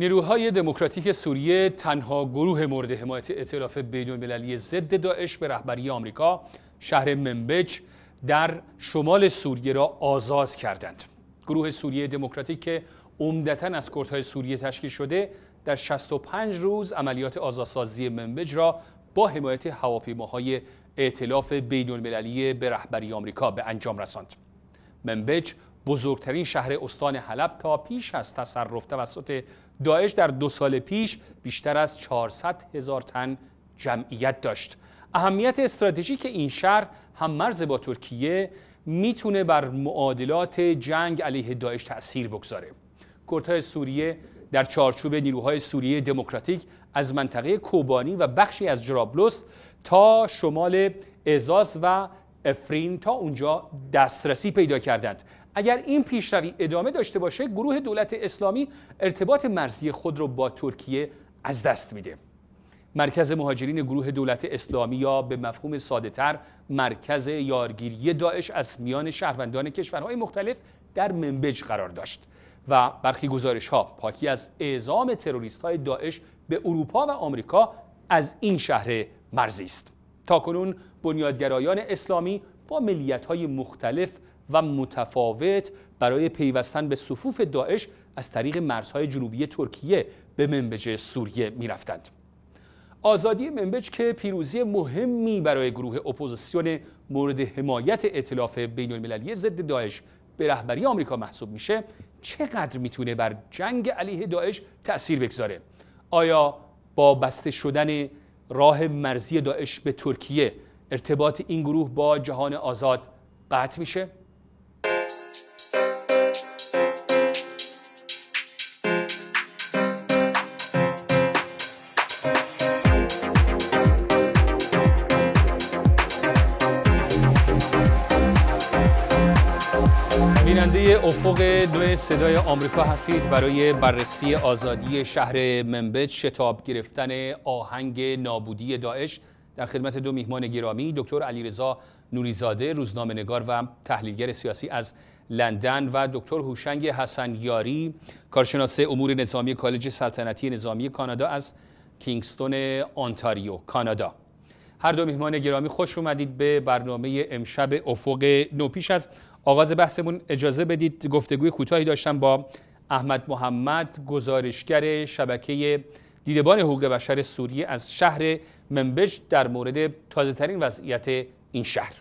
نیروهای دموکراتیک سوریه تنها گروه مورد حمایت ائتلاف بین المللی ضد داعش به رهبری آمریکا شهر منبج در شمال سوریه را آزاد کردند. گروه سوریه دموکراتیک که عمدتا از کردهای سوریه تشکیل شده در 65 روز عملیات آزادسازی منبج را با حمایت هواپیماهای ائتلاف بین المللی به رهبری آمریکا به انجام رساند. منبج بزرگترین شهر استان حلب تا پیش از تصرف توسط داعش در دو سال پیش بیشتر از 400 هزار تن جمعیت داشت. اهمیت استراتژیک این شهر هم مرز با ترکیه می‌تونه بر معادلات جنگ علیه داعش تأثیر بگذاره. کردهای سوریه در چارچوب نیروهای سوریه دموکراتیک از منطقه کوبانی و بخشی از جرابلس تا شمال ازاز و افرین تا اونجا دسترسی پیدا کردند اگر این پیشروی ادامه داشته باشه گروه دولت اسلامی ارتباط مرزی خود را با ترکیه از دست میده. مرکز مهاجرین گروه دولت اسلامی یا به مفهوم ساده تر مرکز یارگیری داعش از میان شهروندان کشورهای مختلف در منبج قرار داشت و برخی گزارش ها پاکی از اعزام تروریست های داعش به اروپا و آمریکا از این شهر مرزی است. تاکنون بنیادگرایان اسلامی با ملیت های مختلف و متفاوت برای پیوستن به صفوف داعش از طریق مرزهای جنوبی ترکیه به منبج سوریه می‌رفتند. آزادی منبج که پیروزی مهمی برای گروه اپوزیسیون مورد حمایت ائتلاف بین المللی ضد داعش به رهبری آمریکا محسوب میشه چقدر می‌تونه بر جنگ علیه داعش تأثیر بگذاره آیا با بسته شدن راه مرزی داعش به ترکیه ارتباط این گروه با جهان آزاد قطع میشه افق دو صدای آمریکا هستید برای بررسی آزادی شهر منبج شتاب گرفتن آهنگ نابودی داعش. در خدمت دو میهمان گرامی دکتر علیرضا نوریزاده روزنامه‌نگار و تحلیلگر سیاسی از لندن و دکتر هوشنگ حسن یاری کارشناس امور نظامی کالج سلطنتی نظامی کانادا از کینگستون آنتاریو کانادا. هر دو میهمان گرامی خوش اومدید به برنامه امشب افق نوپیش از آغاز بحثمون اجازه بدید گفتگوی کوتاهی داشتم با احمد محمد گزارشگر شبکه دیدبان حقوق بشر سوریه از شهر منبج در مورد تازه ترین وضعیت این شهر.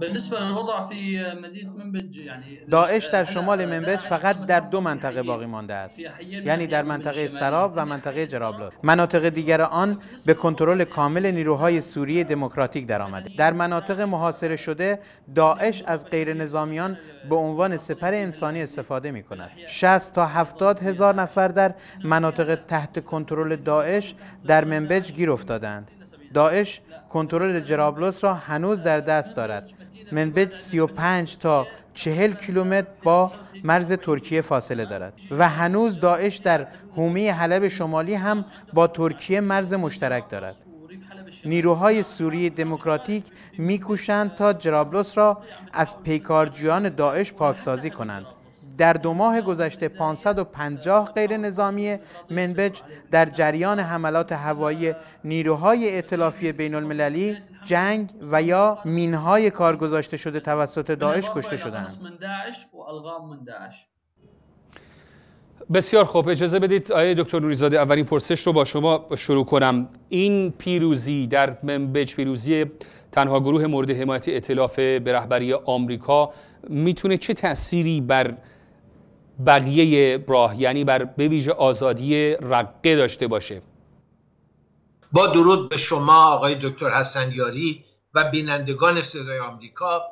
بالنسبه للوضع في مدينه منبج يعني داعش در شمال منبج فقط در دو منطقه باقی مانده است. یعنی در منطقه سراب و منطقه جرابلس مناطق دیگر آن به کنترل کامل نیروهای سوریه دموکراتیک درآمده در مناطق محاصره شده داعش از غیر نظامیان به عنوان سپر انسانی استفاده می کند. 60 تا 70 هزار نفر در مناطق تحت کنترل داعش در منبج گیر افتادند. داعش کنترل جرابلس را هنوز در دست دارد. منبج 35 تا 40 کیلومتر با مرز ترکیه فاصله دارد و هنوز داعش در حومه حلب شمالی هم با ترکیه مرز مشترک دارد. نیروهای سوریه دموکراتیک میکوشند تا جرابلس را از پیکارجویان داعش پاکسازی کنند. در دو ماه گذشته 550 غیر نظامی منبج در جریان حملات هوایی نیروهای ائتلافی بین المللی جنگ و یا مینهای کار گذاشته شده توسط داعش کشته شدند. بسیار خوب اجازه بدید آیه دکتر نوریزاده اولین پرسش رو با شما شروع کنم این پیروزی در منبج پیروزی تنها گروه مورد حمایت ائتلاف به رهبری آمریکا می‌تونه چه تأثیری بر بقیه راه یعنی بر بویژه آزادی رقه داشته باشه. با درود به شما آقای دکتر حسن یاری و بینندگان صدای آمریکا.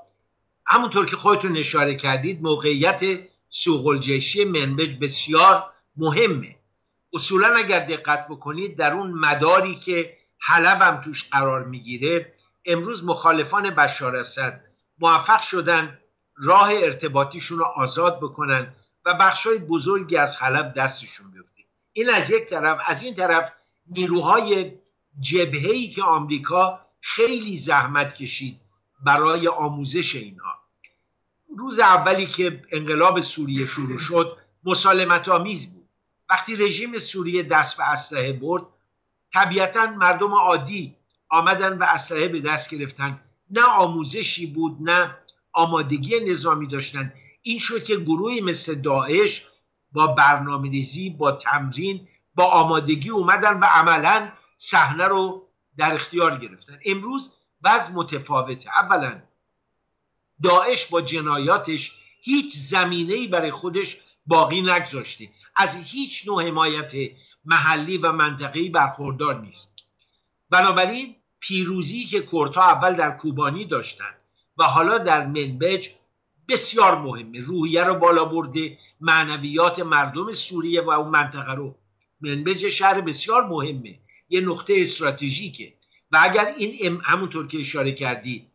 همونطور که خودتون اشاره کردید موقعیت سوق منبج بسیار مهمه. اصولا اگر دقت بکنید در اون مداری که حلب هم توش قرار می‌گیره امروز مخالفان بشار اسد موفق شدن راه ارتباطیشون رو آزاد بکنن و بخشای بزرگی از حلب دستشون بیفته. این از یک طرف. از این طرف نیروهای جبهه‌ای که آمریکا خیلی زحمت کشید برای آموزش اینها. روز اولی که انقلاب سوریه شروع شد مسالمت آمیز بود. وقتی رژیم سوریه دست به اسلحه برد طبیعتا مردم عادی آمدن و اسلحه به دست گرفتن. نه آموزشی بود نه آمادگی نظامی داشتن. این شد که گروهی مثل داعش با برنامه ریزی با تمرین با آمادگی اومدن و عملا صحنه رو در اختیار گرفتن. امروز وضع متفاوته. اولا داعش با جنایاتش هیچ زمینه برای خودش باقی نگذاشته. از هیچ نوع حمایت محلی و منطقه‌ای برخوردار نیست. بنابراین پیروزی که کردها اول در کوبانی داشتند و حالا در منبج بسیار مهمه. روحیه رو بالا برده معنویات مردم سوریه و اون منطقه رو. منبج شهر بسیار مهمه. یه نقطه استراتژیکه. و اگر این همونطور که اشاره کردید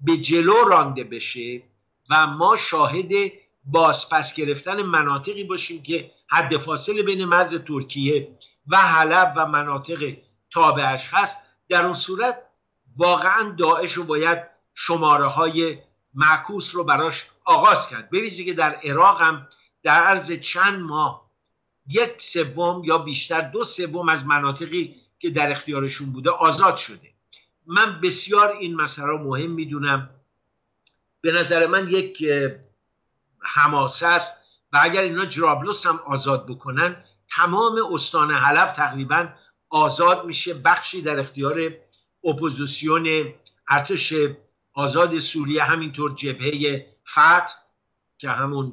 به جلو رانده بشه و ما شاهد بازپس گرفتن مناطقی باشیم که حد فاصله بین مرز ترکیه و حلب و مناطق تابعش هست در اون صورت واقعا داعش رو باید شماره های معکوس رو براش آغاز کرد. ببینید که در عراق هم در عرض چند ماه یک سوم یا بیشتر دو سوم از مناطقی که در اختیارشون بوده آزاد شده. من بسیار این مسئله رو مهم می‌دونم. به نظر من یک حماسه است و اگر اینا جرابلس هم آزاد بکنن تمام استان حلب تقریبا آزاد میشه. بخشی در اختیار اپوزیسیون ارتش آزاد سوریه همینطور جبهه فتح که همون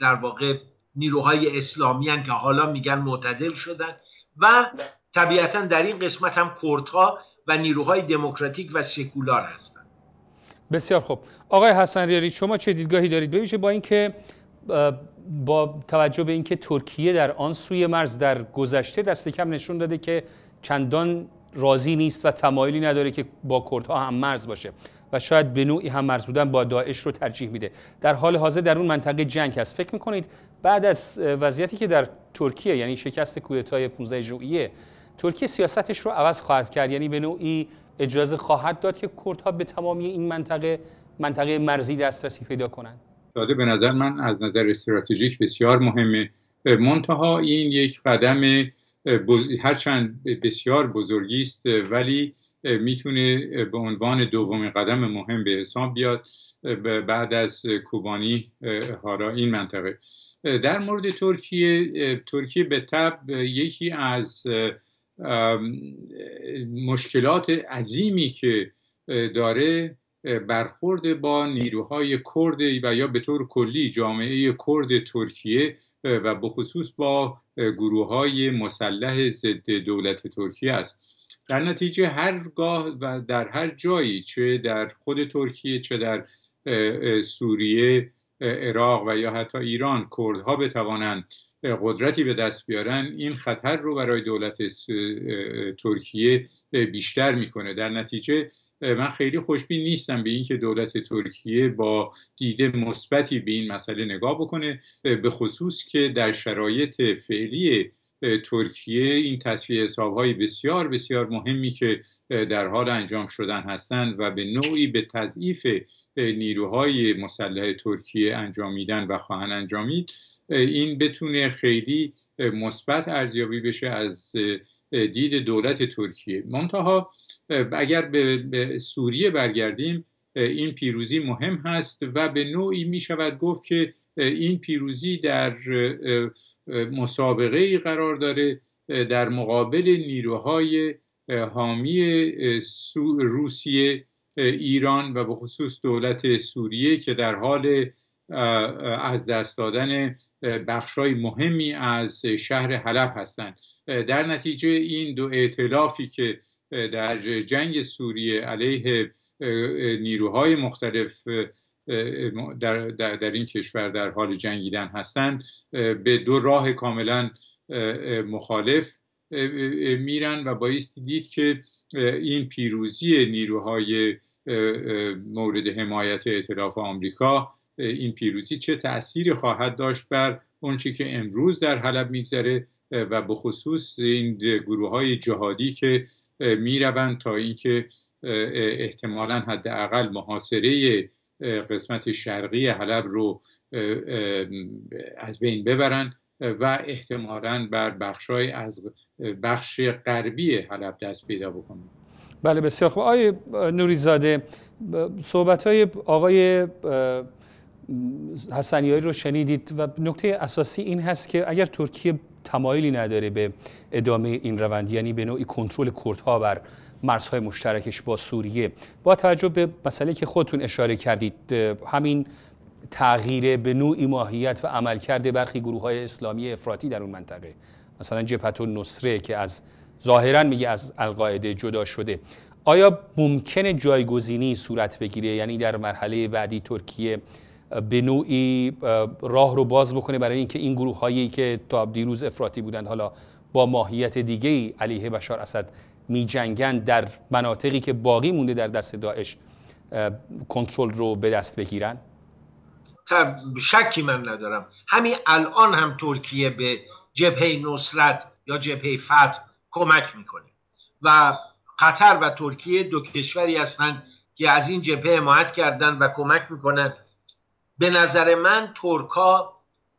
در واقع نیروهای اسلامی هن که حالا میگن معتدل شدن و طبیعتا در این قسمت هم کردها و نیروهای دموکراتیک و سکولار هستند بسیار خوب. آقای حسن ریاری شما چه دیدگاهی دارید؟ ببینید با اینکه با توجه به اینکه ترکیه در آن سوی مرز در گذشته دست کم نشون داده که چندان راضی نیست و تمایلی نداره که با کردها هم مرز باشه. و شاید به نوعی هم مرز بودن با داعش رو ترجیح میده. در حال حاضر در اون منطقه جنگ هست. فکر می‌کنید بعد از وضعیتی که در ترکیه یعنی شکست کودتای 15 ژوئیه ترکیه سیاستش رو عوض خواهد کرد؟ یعنی به نوعی اجازه خواهد داد که کردها به تمامی این منطقه منطقه مرزی دسترسی پیدا کنند؟ داده به نظر من از نظر استراتژیک بسیار مهمه. منتها این یک قدم هرچند بسیار بزرگی است ولی می‌تونه به عنوان دومین قدم مهم به حساب بیاد بعد از کوبانی هارا این منطقه. در مورد ترکیه ترکیه به تب یکی از مشکلات عظیمی که داره برخورد با نیروهای کرد و یا به طور کلی جامعه کرد ترکیه و به خصوص با گروه های مسلح ضد دولت ترکیه است. در نتیجه هرگاه و در هر جایی چه در خود ترکیه چه در سوریه عراق و یا حتی ایران کردها بتوانند قدرتی به دست بیارن این خطر رو برای دولت ترکیه بیشتر می‌کنه. در نتیجه من خیلی خوشبین نیستم به اینکه دولت ترکیه با دیده مثبتی به این مسئله نگاه بکنه به خصوص که در شرایط فعلی ترکیه این تصفیه حساب های بسیار بسیار مهمی که در حال انجام شدن هستند و به نوعی به تضعیف نیروهای مسلح ترکیه انجامیدن و خواهند انجامید. این بتونه خیلی مثبت ارزیابی بشه از دید دولت ترکیه. منتها اگر به سوریه برگردیم این پیروزی مهم هست و به نوعی می شود گفت که این پیروزی در مسابقه ای قرار داره در مقابل نیروهای حامی روسیه ایران و به خصوص دولت سوریه که در حال از دست دادن بخشای مهمی از شهر حلب هستند. در نتیجه این دو ائتلافی که در جنگ سوریه علیه نیروهای مختلف در, در, در این کشور در حال جنگیدن هستند به دو راه کاملا مخالف میرن و بایستی دید که این پیروزی نیروهای مورد حمایت اعتراف آمریکا این پیروزی چه تأثیری خواهد داشت بر اونچه که امروز در حلب میگذره و به خصوص این گروه های جهادی که می‌روند تا اینکه احتمالا حداقل محاصره قسمت شرقی حلب رو از بین ببرن و احتمالا بر بخشای از بخش غربی حلب دست پیدا بکنه بله بسیار خوب. آقای نوریزاده صحبت های آقای حسنیاری رو شنیدید و نکته اساسی این هست که اگر ترکیه تمایلی نداره به ادامه این روند یعنی به نوعی کنترل کردها بر مرزهای مشترکش با سوریه. با توجه به مسئله که خودتون اشاره کردید همین تغییر به نوعی ماهیت و عملکرد برخی گروه های اسلامی افراطی در اون منطقه. مثلا جبهت نصره که از ظاهرا میگه از القاعده جدا شده. آیا ممکنه جایگزینی صورت بگیره؟ یعنی در مرحله بعدی ترکیه به نوعی راه رو باز بکنه برای اینکه این گروه هایی که تا دیروز افراطی بودند حالا با ماهیت دیگه ای علیه بشار اسد می جنگن در مناطقی که باقی مونده در دست داعش کنترل رو به دست بگیرن؟ شکی من ندارم. همین الان هم ترکیه به جبهه نصرت یا جبهه فتح کمک می‌کنه. و قطر و ترکیه دو کشوری هستند که از این جبهه حمایت کردن و کمک می‌کنن. به نظر من ترکا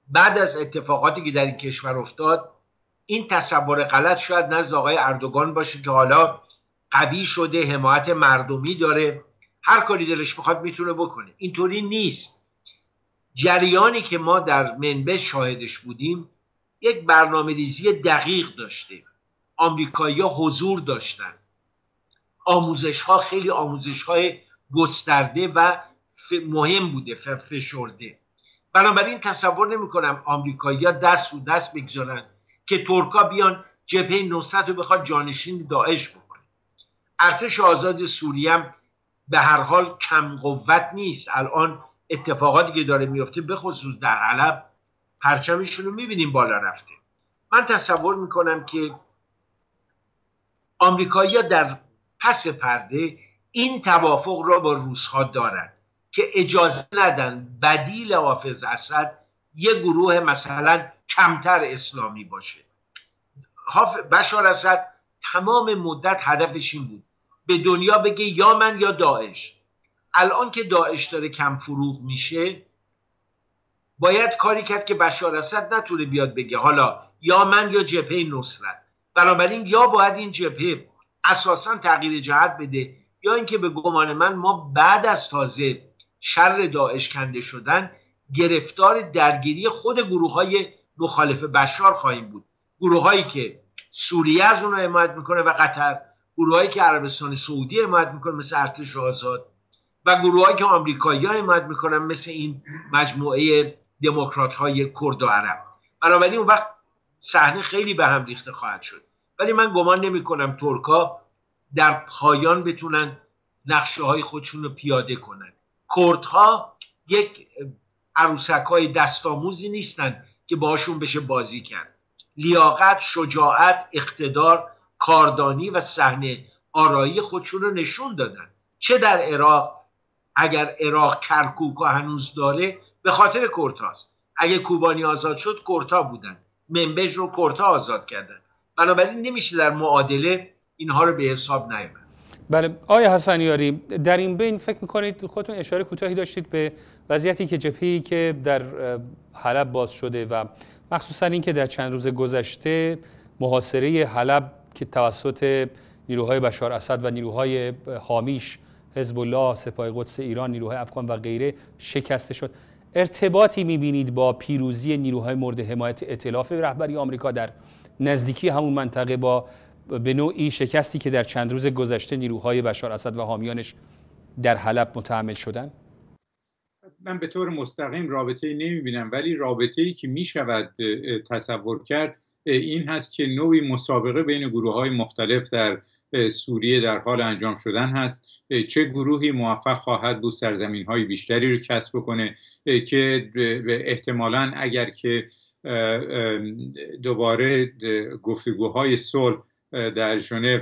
بعد از اتفاقاتی که در این کشور افتاد این تصور غلط شاید نزد آقای اردوگان باشه که حالا قوی شده حمایت مردمی داره. هر کاری دلش می‌خواد می‌تونه بکنه. اینطوری نیست. جریانی که ما در منبع شاهدش بودیم یک برنامه ریزی دقیق داشته. آمریکایی حضور داشتن. آموزش ها خیلی آموزش های گسترده و مهم بوده فشرده. بنابراین تصور نمی کنم دست رو دست بگذارن. که ترکا بیان جبهه نصرت رو بخواد جانشین داعش بکنه ارتش آزاد سوریه هم به هر حال کم قوت نیست. الان اتفاقاتی که داره میفته به خصوص در علب پرچمشون رو می‌بینیم بالا رفته. من تصور می‌کنم که آمریکایی‌ها در پس پرده این توافق را با روسها دارند که اجازه ندن بدیل حافظ اسد یه گروه مثلا کمتر اسلامی باشه. بشار اسد تمام مدت هدفش این بود. به دنیا بگه یا من یا داعش. الان که داعش داره کم فروغ میشه باید کاری کرد که بشار اسد نتونه بیاد بگه حالا یا من یا جبهه نصرت. بنابراین یا باید این جبهه اساسا تغییر جهت بده یا اینکه به گمان من ما بعد از تازه شر داعش کنده شدن گرفتار درگیری خود گروه های مخالف بشار خواهیم بود. گروه هایی که سوریه از اون حمایت می‌کنه و قطر گروه هایی که عربستان سعودی حمایت می‌کنه مثل ارتش آزاد و گروه هایی که آمریکایی ها حمایت می‌کنن مثل این مجموعه دموکرات های کرد و عرب. بنابراین اون وقت صحنه خیلی به هم ریخته خواهد شد. ولی من گمان نمی کنم ترکا در پایان بتونن نقشه های خودشون رو پیاده کنن. کردها یک عروسک های دستاموزی نیستن. که باشون بشه بازی کرد. لیاقت شجاعت اقتدار کاردانی و صحنه آرایی خودشون رو نشون دادن. چه در عراق؟ اگر عراق کرکوک هنوز داره به خاطر کردهاست اگه کوبانی آزاد شد کردها بودن. منبج رو کردها آزاد کردن. بنابراین نمیشه در معادله اینها رو به حساب نیامد. بله. آیا حسنیاری در این بین فکر می‌کنید خودتون اشاره کوتاهی داشتید به وضعیتی که جبهه‌ای که در حلب باز شده و مخصوصا اینکه در چند روز گذشته محاصره حلب که توسط نیروهای بشار اسد و نیروهای حامیش حزب الله سپاه قدس ایران نیروهای افغان و غیره شکسته شد. ارتباطی می‌بینید با پیروزی نیروهای مورد حمایت ائتلاف رهبری آمریکا در نزدیکی همون منطقه با به نوعی شکستی که در چند روز گذشته نیروهای بشار اسد و حامیانش در حلب متحمل شدن من به طور مستقیم رابطه ای نمی بینم ولی رابطه ای که می شود تصور کرد این هست که نوعی مسابقه بین گروه های مختلف در سوریه در حال انجام شدن هست. چه گروهی موفق خواهد بود سرزمین های بیشتری رو کسب بکنه که احتمالا اگر که دوباره گفتگوهای صلح در ژنو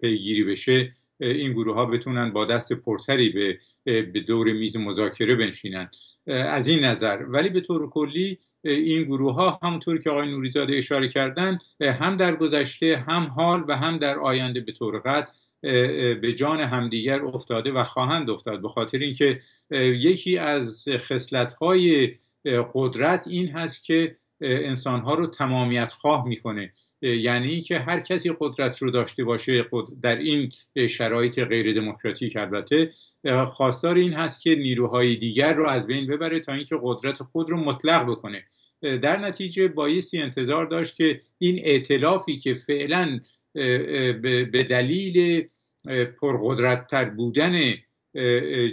پیگیری بشه این گروه ها بتونن با دست پرتری به, دور میز مذاکره بنشینن. از این نظر. ولی به طور کلی این گروه ها همونطور که آقای نوریزاده اشاره کردن هم در گذشته هم حال و هم در آینده به طور قطع به جان همدیگر افتاده و خواهند افتاد. به خاطر اینکه یکی از خصلت های قدرت این هست که انسانها رو تمامیت خواه می‌کنه. یعنی اینکه هر کسی قدرت رو داشته باشه در این شرایط غیر دموکراتیک البته خواستار این هست که نیروهای دیگر رو از بین ببره تا اینکه قدرت خود رو مطلق بکنه. در نتیجه بایستی انتظار داشت که این ائتلافی که فعلا به دلیل پرقدرتتر بودن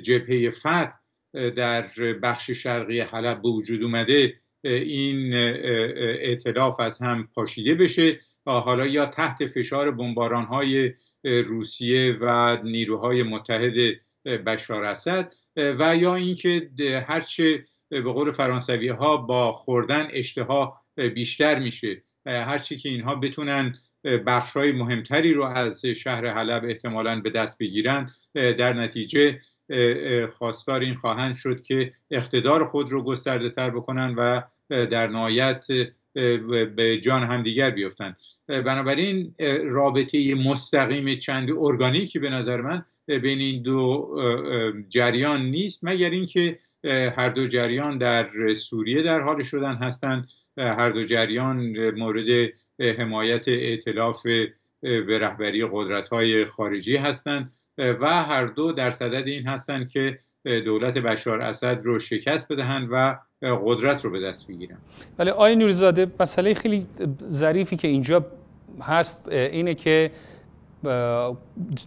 جبهه فتح در بخش شرقی حلب به وجود اومده این اعتلاف از هم پاشیده بشه حالا یا تحت فشار بمباران های روسیه و نیروهای متحد بشار اسد و یا اینکه هرچه به قول فرانسوی ها با خوردن اشتها بیشتر میشه هرچی که اینها بتونن بخش های مهمتری رو از شهر حلب احتمالا به دست بگیرن در نتیجه خواستار این خواهند شد که اقتدار خود رو گسترده تر بکنن و در نهایت به جان همدیگر بیفتن بنابراین رابطه مستقیم چند ارگانیکی به نظر من بین این دو جریان نیست مگر اینکه هر دو جریان در سوریه در حال شدن هستند. هر دو جریان مورد حمایت ائتلاف به رهبری قدرت های خارجی هستند و هر دو در صدد این هستند که دولت بشار اسد رو شکست بدهند و قدرت رو به دست بگیرن ولی آقای نوریزاده مسئله خیلی ظریفی که اینجا هست اینه که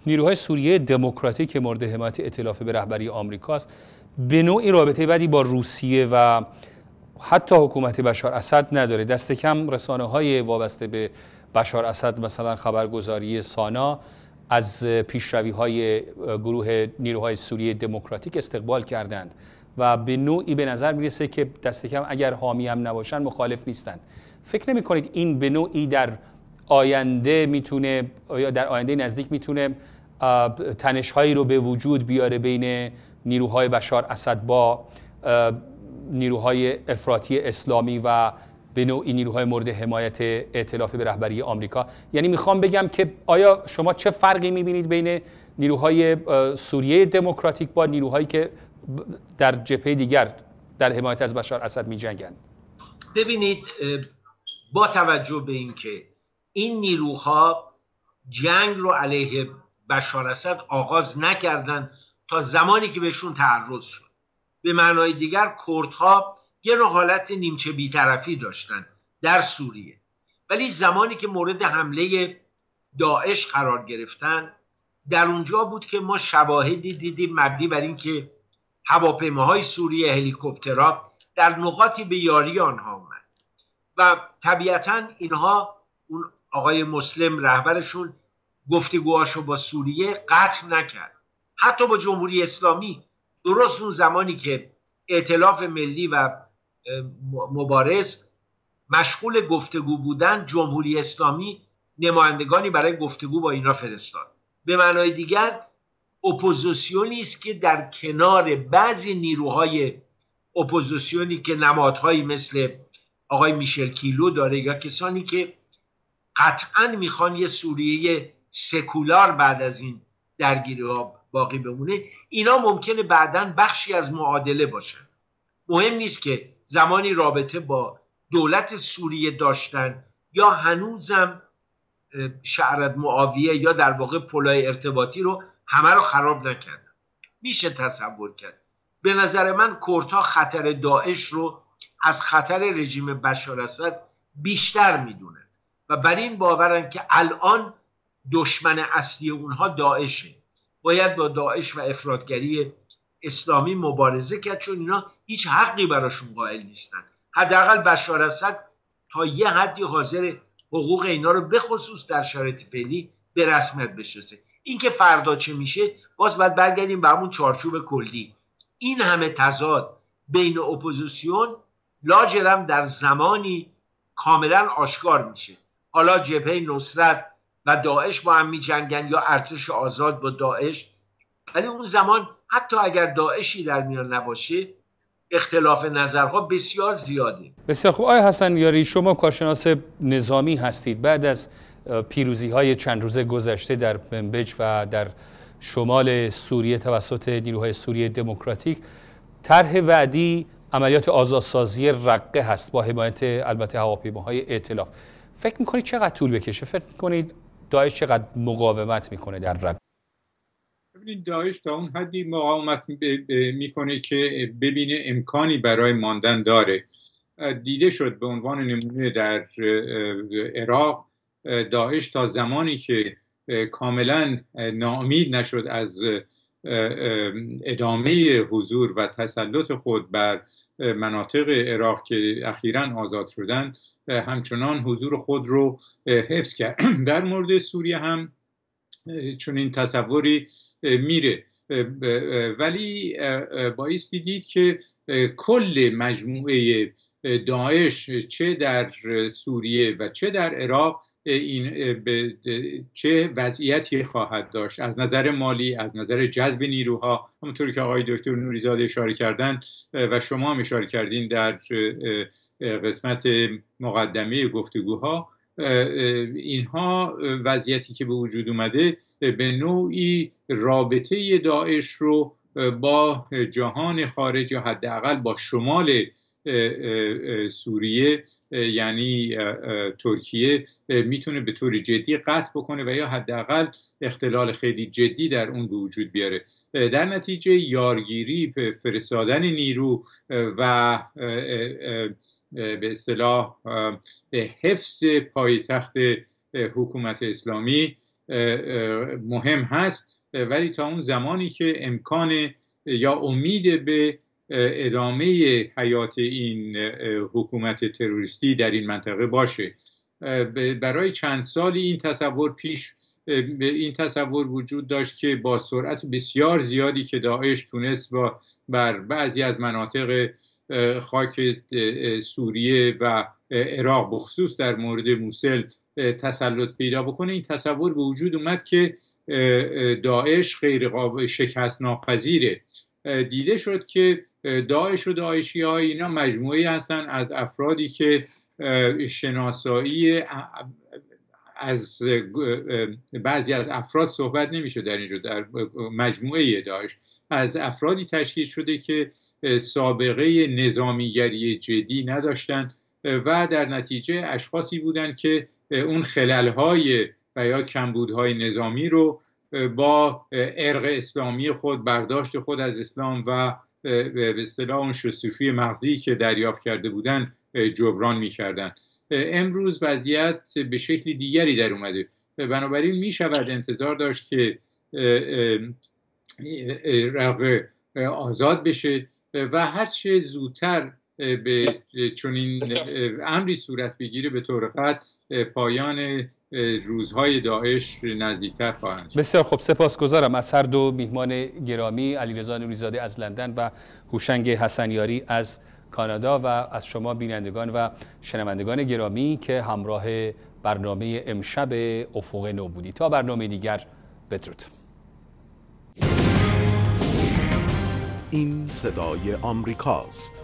نیروهای سوریه دموکراتیک مورد حمایت ائتلاف به رهبری آمریکاست. به نوعی رابطه بدی با روسیه و حتی حکومت بشار اسد نداره. دست کم رسانه های وابسته به بشار اسد مثلا خبرگزاری سانا از پیشروی های گروه نیروهای سوریه دموکراتیک استقبال کردند و به نوعی به نظر می‌رسه که دست کم اگر حامی هم نباشن مخالف نیستند فکر نمی کنید این به نوعی در آینده می‌تونه یا در آینده نزدیک می‌تونه تنش هایی رو به وجود بیاره بین نیروهای بشار اسد با نیروهای افراطی اسلامی و به نوعی نیروهای مورد حمایت ائتلاف به رهبری آمریکا. یعنی می‌خوام بگم که آیا شما چه فرقی می‌بینید بین نیروهای سوریه دموکراتیک با نیروهایی که در جبهه دیگر در حمایت از بشار اسد می جنگن ببینید با توجه به اینکه این نیروها جنگ رو علیه بشار اسد آغاز نکردن تا زمانی که بهشون تعرض شد. به معنای دیگر کردها یه نوع حالت نیمچه بیطرفی داشتن در سوریه. ولی زمانی که مورد حمله داعش قرار گرفتن در اونجا بود که ما شواهدی دیدیم مبنی بر اینکه هواپیماهای سوریه هلیکوپترها در نقاطی به یاری آنها اومد و طبیعتا اینها اون آقای مسلم رهبرشون گفتگوهاشو با سوریه قطع نکرد. حتی با جمهوری اسلامی درست اون زمانی که ائتلاف ملی و مبارز مشغول گفتگو بودن جمهوری اسلامی نمایندگانی برای گفتگو با اینا فرستاد. به معنای دیگر اپوزیسیونی است که در کنار بعضی نیروهای اپوزیسیونی که نمادهایی مثل آقای میشل کیلو داره یا کسانی که قطعا می‌خوان یه سوریه سکولار بعد از این درگیری ها باقی بمونه اینا ممکنه بعدا بخشی از معادله باشن. مهم نیست که زمانی رابطه با دولت سوریه داشتن یا هنوزم شعرت معاویه یا در واقع پلای ارتباطی رو همه رو خراب نکردن. میشه تصور کرد. به نظر من کردها خطر داعش رو از خطر رژیم بشار اسد بیشتر می‌دونن. و بر این باورن که الان دشمن اصلی اونها داعشه. باید با داعش و افرادگری اسلامی مبارزه کرد چون اینا هیچ حقی براشون قائل نیستن. حداقل بشار اسد تا یه حدی حاضر حقوق اینا رو بخصوص در شرایط فعلی به رسمیت بشناسه. اینکه فردا چه میشه باز باید برگردیم به همون چارچوب کلی. این همه تضاد بین اپوزیسیون لاجرم در زمانی کاملا آشکار میشه. حالا جبهه نصرت و داعش با هم میجنگن یا ارتش آزاد با داعش. ولی اون زمان حتی اگر داعشی در میان نباشه اختلاف نظرها بسیار زیاده. بسیار خوب. آیا حسن یاری شما کارشناس نظامی هستید. بعد از پیروزی های چند روز گذشته در منبج و در شمال سوریه توسط نیروهای سوریه دموکراتیک طرح وعدی عملیات آزادسازی رقه هست با حمایت البته هواپیماهای ائتلاف. فکر می‌کنید چقدر طول بکشه؟ فکر می‌کنید داعش چقدر مقاومت می‌کنه در رقه ببینید داعش تا اون حدی مقاومت می‌کنه که ببینه امکانی برای ماندن داره. دیده شد به عنوان نمونه در عراق داعش تا زمانی که کاملا ناامید نشد از ادامه حضور و تسلط خود بر مناطق عراق که اخیرا آزاد شدن همچنان حضور خود رو حفظ کرد. در مورد سوریه هم چون این تصوری میره. ولی بایستی دید که کل مجموعه داعش چه در سوریه و چه در عراق این به چه وضعیتی خواهد داشت؟ از نظر مالی از نظر جذب نیروها همونطوری که آقای دکتر نوریزاده اشاره کردن و شما هم اشاره کردین در قسمت مقدمه گفتگوها اینها وضعیتی که به وجود اومده به نوعی رابطه داعش رو با جهان خارج یا حداقل با شمال سوریه یعنی ترکیه می‌تونه به طور جدی قطع بکنه و یا حداقل اختلال خیلی جدی در اون به وجود بیاره. در نتیجه یارگیری فرستادن نیرو و به اصطلاح حفظ پایتخت حکومت اسلامی مهم هست. ولی تا اون زمانی که امکان یا امید به ادامه حیات این حکومت تروریستی در این منطقه باشه. برای چند سالی این تصور پیش این تصور وجود داشت که با سرعت بسیار زیادی که داعش تونست با بر بعضی از مناطق خاک سوریه و عراق بخصوص در مورد موسل تسلط پیدا بکنه این تصور به وجود اومد که داعش غیر شکست ناپذیره دیده شد که داعش و داعشی های اینا مجموعه هستن از افرادی که شناسایی از بعضی از افراد صحبت نمیشه در اینجا در مجموعه داعش. از افرادی تشکیل شده که سابقه نظامیگری جدی نداشتن و در نتیجه اشخاصی بودند که اون خللهای و یا کمبودهای نظامی رو با ارق اسلامی خود برداشت خود از اسلام و به اصطلاح اون شستشوی مغزی که دریافت کرده بودن جبران می‌کردن. امروز وضعیت به شکلی دیگری در اومده. بنابراین می شود انتظار داشت که رقه آزاد بشه و هرچه زودتر به چنین امری صورت بگیره به طور قطع پایان روزهای داعش نزدیکتر خواهند بسیار خب سپاسگزارم از هر دو میهمان گرامی علیرضا نوریزاده از لندن و هوشنگ حسنیاری از کانادا و از شما بینندگان و شنوندگان گرامی که همراه برنامه امشب افق نو بودی. تا برنامه دیگر بدرود. این صدای آمریکاست.